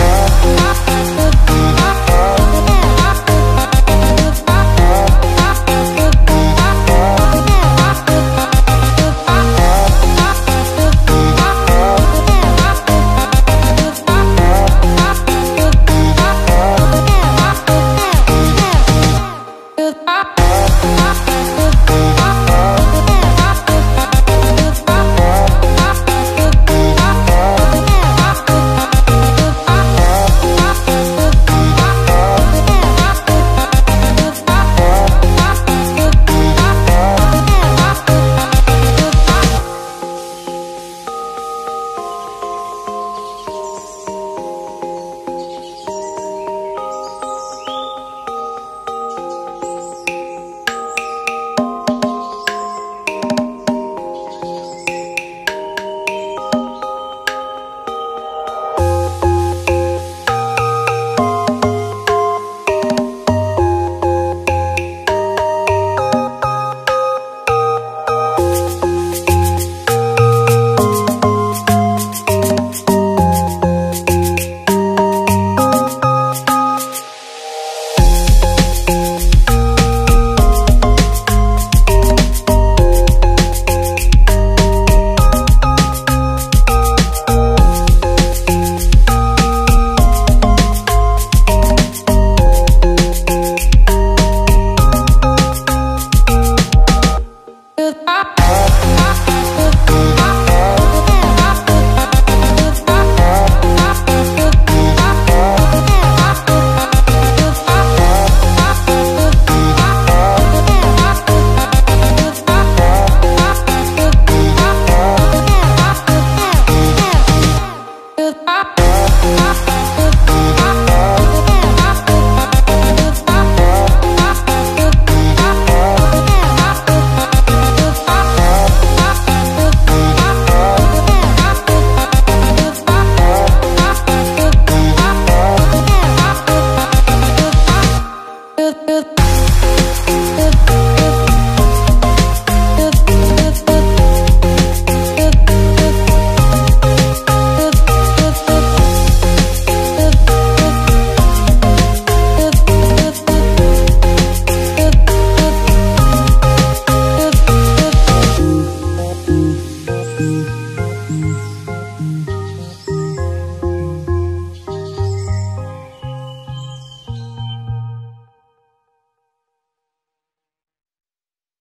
Oh, oh, oh, oh. Bye.